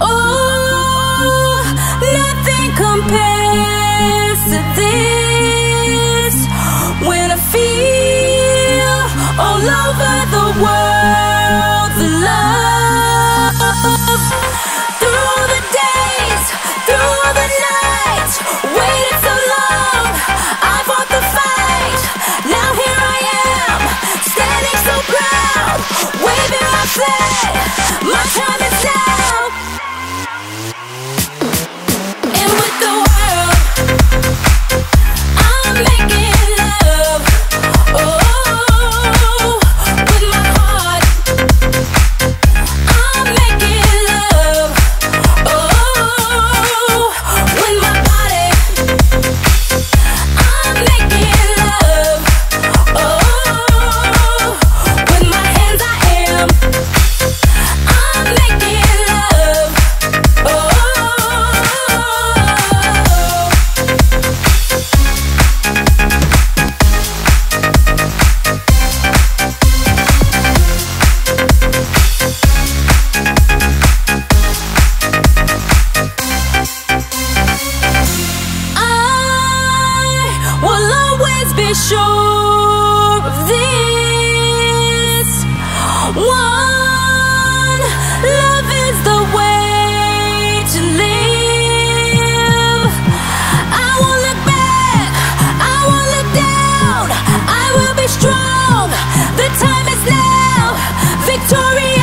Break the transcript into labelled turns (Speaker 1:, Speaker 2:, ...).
Speaker 1: oh victorious.